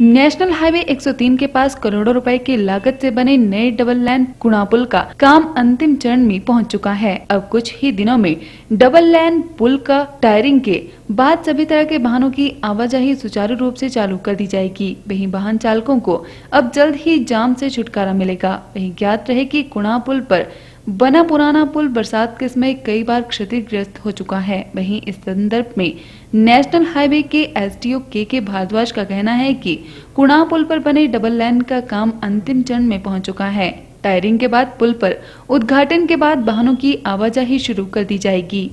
National highway 103 के पास करोड़ों रुपए की लागत से बने नए डबल लाइन कुणा पुल का काम अंतिम चरण में पहुँच चुका है। अब कुछ ही दिनों में डबल लाइन पुल का टायरिंग के बाद सभी तरह के वाहनों की आवाजाही सुचारू रूप से चालू कर दी जाएगी। वहीं वाहन चालकों को अब जल्द ही जाम से छुटकारा मिलेगा। वहीं ज्ञात रहे कि कुणा पुल पर बना पुराना पुल बरसात के समय कई बार क्षतिग्रस्त हो चुका है। वहीं इस संदर्भ में नेशनल हाईवे के एसडीओ के के भारद्वाज का कहना है कि कुणा पुल पर बने डबल लाइन का काम अंतिम चरण में पहुँच चुका है। टायरिंग के बाद पुल पर उद्घाटन के बाद वाहनों की आवाजाही शुरू कर दी जाएगी।